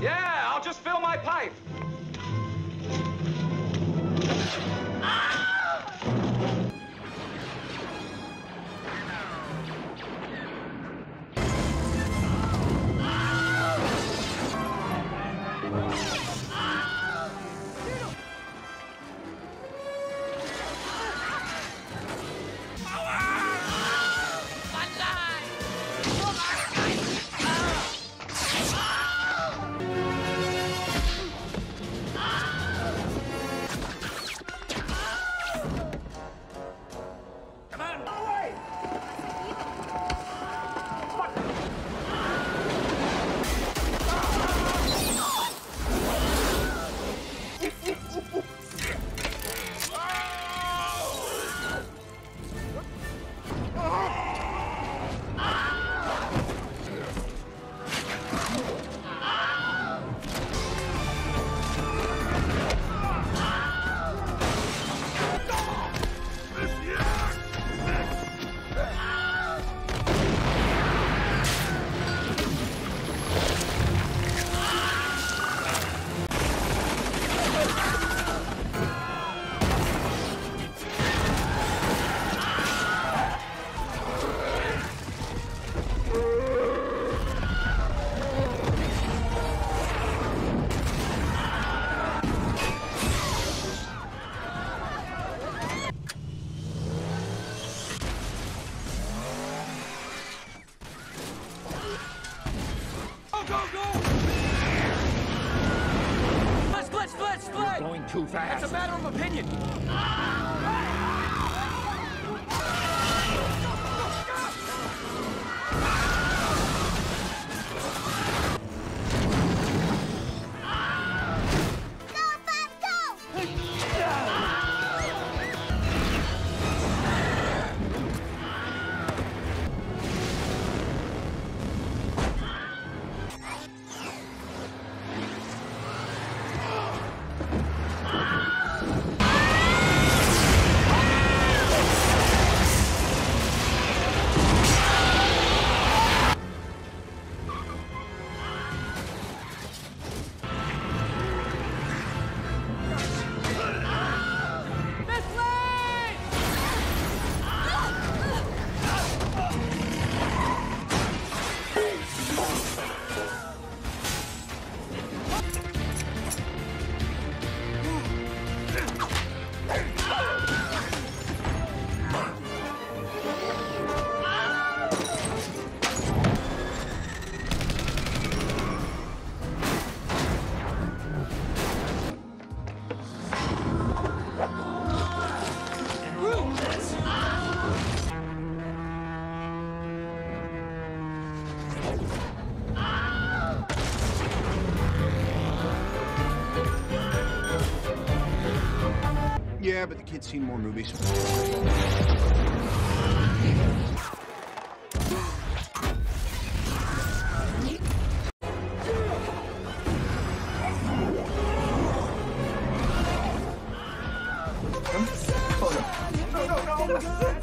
Yeah, I'll just fill my pipe. Going too fast. It's a matter of opinion. Ah! Yeah, but the kid's seen more movies. No, no, no!